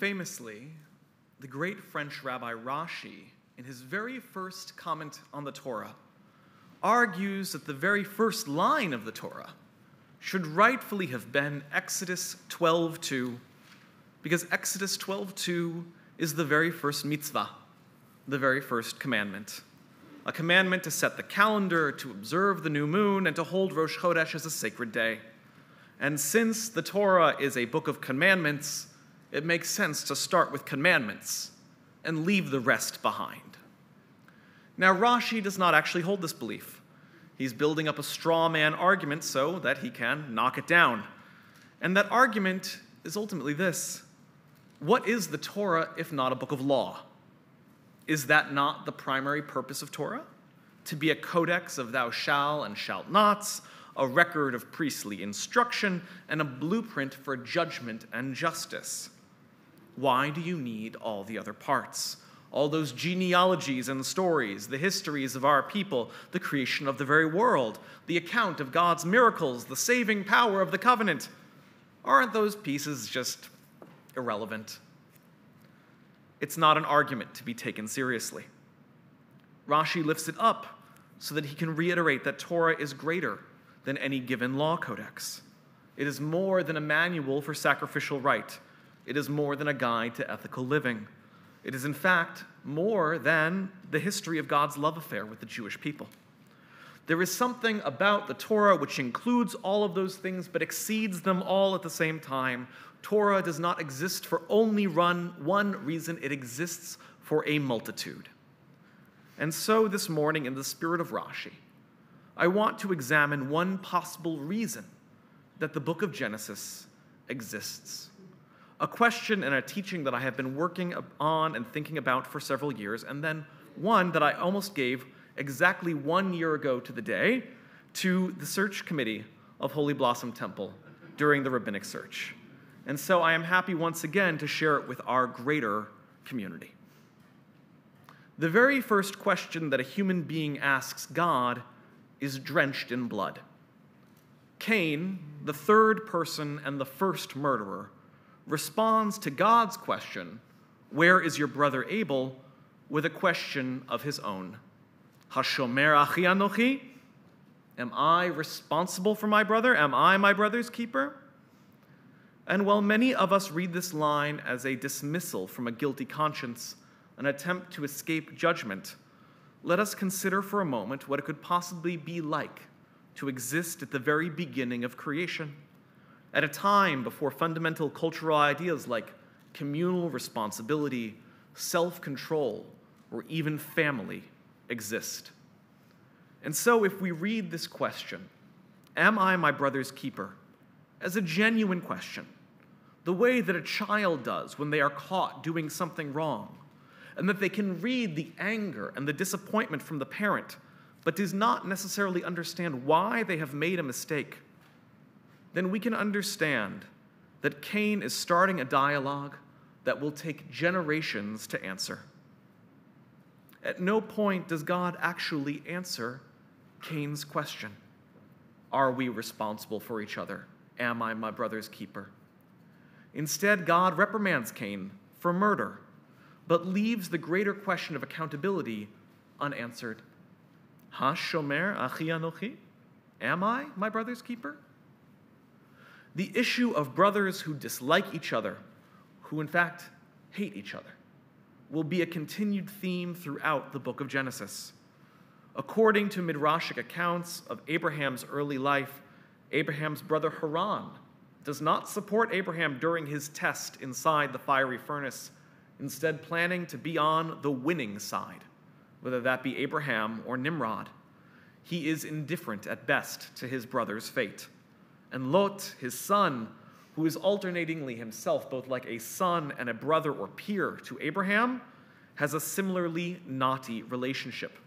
Famously, the great French rabbi Rashi, in his very first comment on the Torah, argues that the very first line of the Torah should rightfully have been Exodus 12:2, because Exodus 12:2 is the very first mitzvah, the very first commandment. A commandment to set the calendar, to observe the new moon, and to hold Rosh Chodesh as a sacred day. And since the Torah is a book of commandments, it makes sense to start with commandments and leave the rest behind. Now, Rashi does not actually hold this belief. He's building up a straw man argument so that he can knock it down. And that argument is ultimately this What is the Torah if not a book of law? Is that not the primary purpose of Torah? To be a codex of thou shalt and shalt nots, a record of priestly instruction, and a blueprint for judgment and justice. Why do you need all the other parts? All those genealogies and stories, the histories of our people, the creation of the very world, the account of God's miracles, the saving power of the covenant. Aren't those pieces just irrelevant? It's not an argument to be taken seriously. Rashi lifts it up so that he can reiterate that Torah is greater than any given law codex. It is more than a manual for sacrificial rite. It is more than a guide to ethical living. It is, in fact, more than the history of God's love affair with the Jewish people. There is something about the Torah which includes all of those things but exceeds them all at the same time. Torah does not exist for only run one reason, it exists for a multitude. And so this morning, in the spirit of Rashi, I want to examine one possible reason that the book of Genesis exists a question and a teaching that I have been working on and thinking about for several years, and then one that I almost gave exactly one year ago to the day to the search committee of Holy Blossom Temple during the rabbinic search. And so I am happy once again to share it with our greater community. The very first question that a human being asks God is drenched in blood. Cain, the third person and the first murderer, responds to God's question, Where is your brother Abel? with a question of his own. Hashomer achi anochi? Am I responsible for my brother? Am I my brother's keeper? And while many of us read this line as a dismissal from a guilty conscience, an attempt to escape judgment, let us consider for a moment what it could possibly be like to exist at the very beginning of creation at a time before fundamental cultural ideas like communal responsibility, self control, or even family exist. And so, if we read this question, Am I my brother's keeper? as a genuine question, the way that a child does when they are caught doing something wrong, and that they can read the anger and the disappointment from the parent, but does not necessarily understand why they have made a mistake then we can understand that Cain is starting a dialogue that will take generations to answer. At no point does God actually answer Cain's question Are we responsible for each other? Am I my brother's keeper? Instead, God reprimands Cain for murder, but leaves the greater question of accountability unanswered. Ha shomer achi? Am I my brother's keeper? The issue of brothers who dislike each other, who in fact hate each other, will be a continued theme throughout the book of Genesis. According to Midrashic accounts of Abraham's early life, Abraham's brother Haran does not support Abraham during his test inside the fiery furnace, instead, planning to be on the winning side, whether that be Abraham or Nimrod. He is indifferent at best to his brother's fate and Lot, his son, who is alternatingly himself both like a son and a brother or peer to Abraham, has a similarly knotty relationship.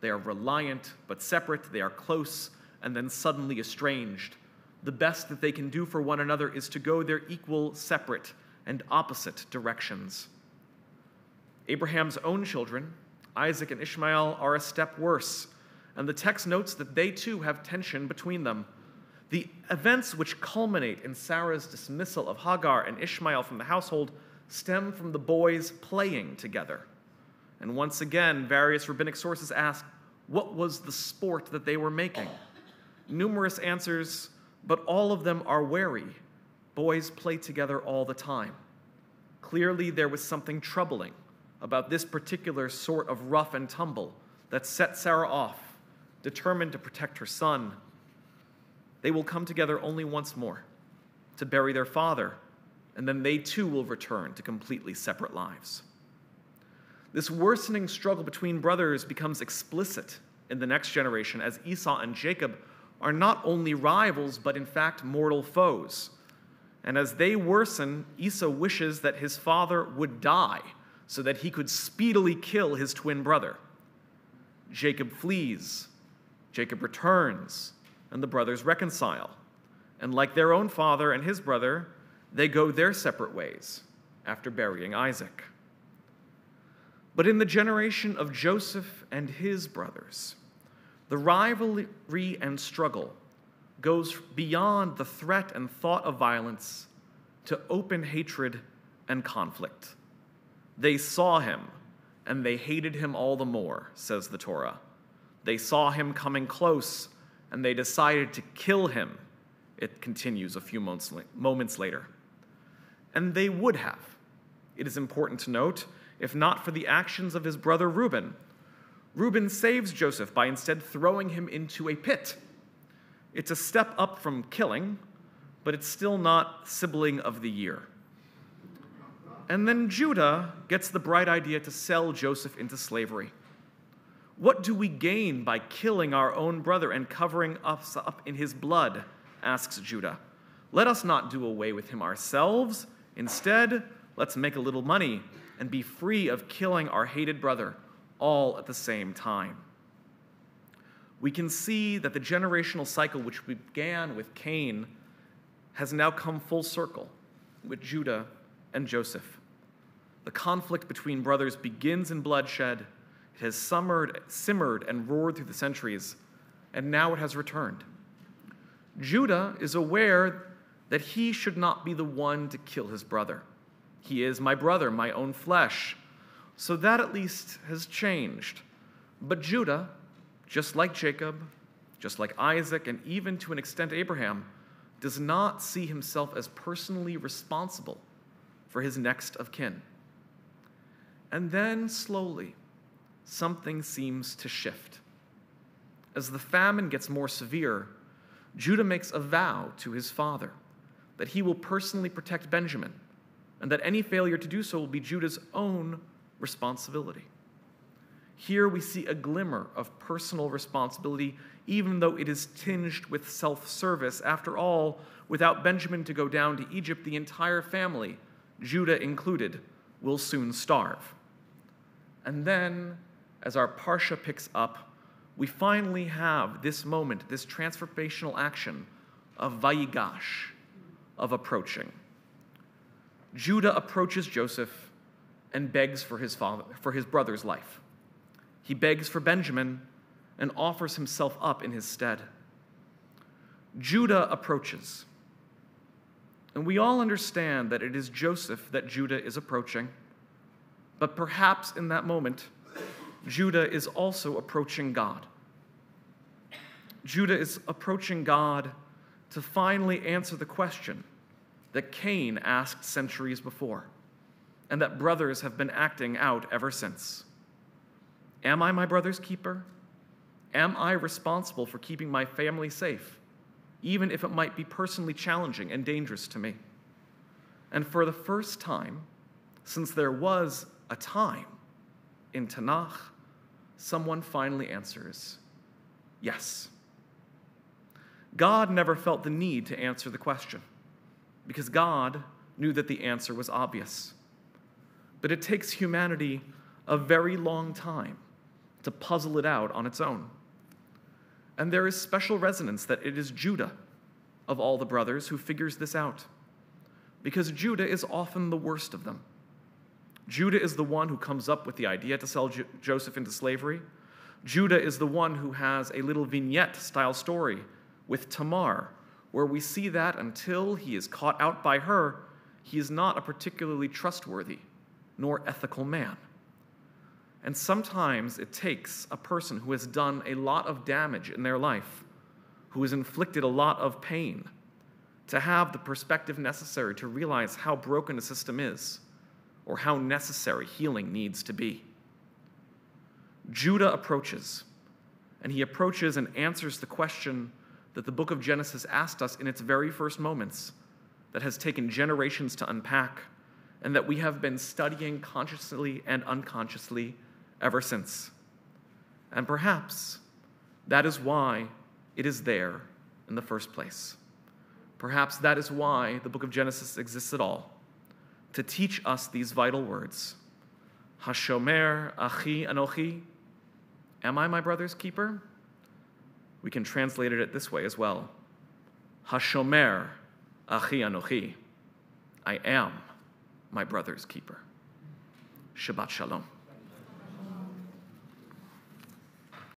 They are reliant but separate, they are close and then suddenly estranged. The best that they can do for one another is to go their equal, separate, and opposite directions. Abraham's own children, Isaac and Ishmael, are a step worse, and the text notes that they too have tension between them. The events which culminate in Sarah's dismissal of Hagar and Ishmael from the household stem from the boys playing together. And once again, various rabbinic sources ask what was the sport that they were making? Numerous answers, but all of them are wary. Boys play together all the time. Clearly, there was something troubling about this particular sort of rough and tumble that set Sarah off, determined to protect her son. They will come together only once more to bury their father, and then they too will return to completely separate lives. This worsening struggle between brothers becomes explicit in the next generation as Esau and Jacob are not only rivals, but in fact mortal foes. And as they worsen, Esau wishes that his father would die so that he could speedily kill his twin brother. Jacob flees, Jacob returns, and the brothers reconcile. And like their own father and his brother, they go their separate ways after burying Isaac. But in the generation of Joseph and his brothers, the rivalry and struggle goes beyond the threat and thought of violence to open hatred and conflict. They saw him, and they hated him all the more, says the Torah. They saw him coming close, and they decided to kill him. It continues a few moments later. And they would have. It is important to note, if not for the actions of his brother Reuben. Reuben saves Joseph by instead throwing him into a pit. It's a step up from killing, but it's still not sibling of the year. And then Judah gets the bright idea to sell Joseph into slavery. What do we gain by killing our own brother and covering us up in his blood? asks Judah. Let us not do away with him ourselves. Instead, let's make a little money and be free of killing our hated brother all at the same time. We can see that the generational cycle, which began with Cain, has now come full circle with Judah and Joseph. The conflict between brothers begins in bloodshed, it has summered, simmered and roared through the centuries, and now it has returned. Judah is aware that he should not be the one to kill his brother. He is my brother, my own flesh. So that at least has changed. But Judah, just like Jacob, just like Isaac, and even to an extent Abraham, does not see himself as personally responsible for his next of kin. And then slowly, something seems to shift. As the famine gets more severe, Judah makes a vow to his father that he will personally protect Benjamin and that any failure to do so will be Judah's own responsibility. Here we see a glimmer of personal responsibility, even though it is tinged with self service. After all, without Benjamin to go down to Egypt, the entire family, Judah included, will soon starve. And then, as our Parsha picks up, we finally have this moment, this transformational action of Vayigash, of approaching. Judah approaches Joseph and begs for his, father, for his brother's life. He begs for Benjamin and offers himself up in his stead. Judah approaches. And we all understand that it is Joseph that Judah is approaching. But perhaps in that moment, Judah is also approaching God. Judah is approaching God to finally answer the question that Cain asked centuries before, and that brothers have been acting out ever since. Am I my brother's keeper? Am I responsible for keeping my family safe, even if it might be personally challenging and dangerous to me? And for the first time, since there was a time in Tanakh, someone finally answers yes. God never felt the need to answer the question because God knew that the answer was obvious. But it takes humanity a very long time to puzzle it out on its own. And there is special resonance that it is Judah, of all the brothers, who figures this out. Because Judah is often the worst of them. Judah is the one who comes up with the idea to sell J- Joseph into slavery. Judah is the one who has a little vignette style story with Tamar, where we see that until he is caught out by her, he is not a particularly trustworthy nor ethical man. And sometimes it takes a person who has done a lot of damage in their life, who has inflicted a lot of pain, to have the perspective necessary to realize how broken a system is or how necessary healing needs to be. Judah approaches, and he approaches and answers the question that the book of Genesis asked us in its very first moments, that has taken generations to unpack, and that we have been studying consciously and unconsciously ever since. And perhaps that is why it is there in the first place. Perhaps that is why the book of Genesis exists at all to teach us these vital words Hashomer Achi Anochi. Am I my brother's keeper? We can translate it this way as well Hashomer Achi Anochi. I am my brother's keeper. Shabbat Shalom.